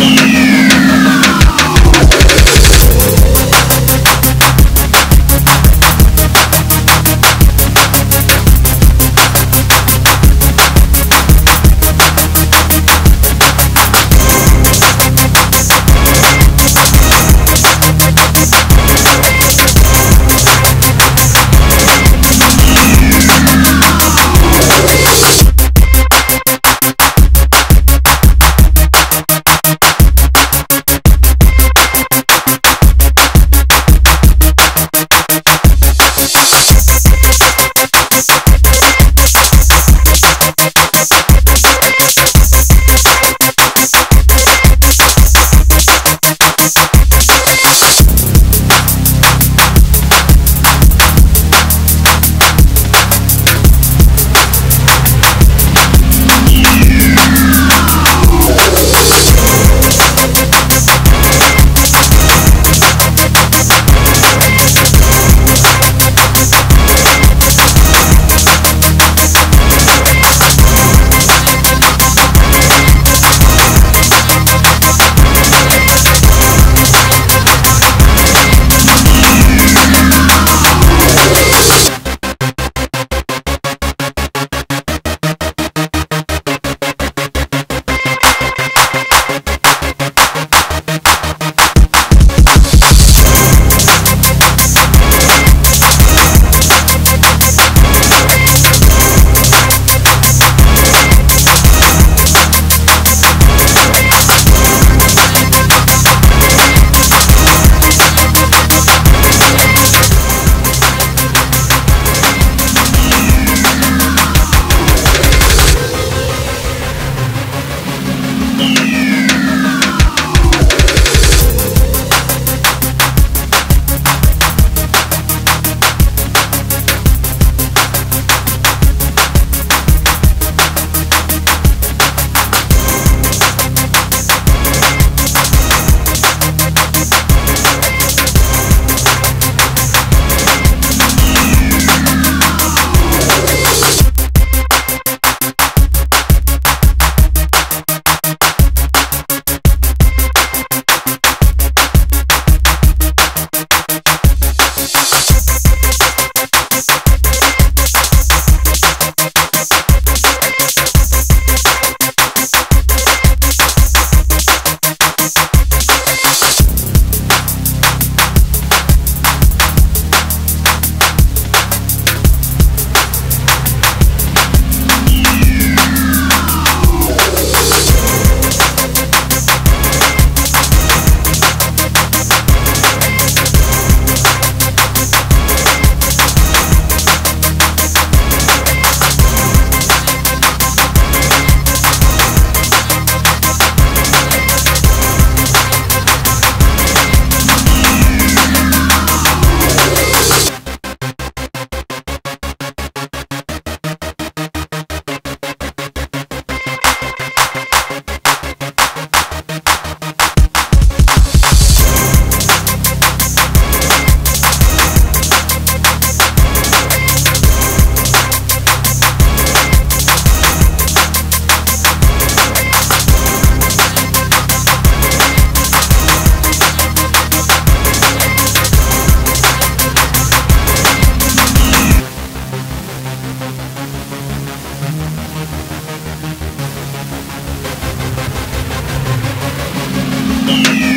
Thank Thank you.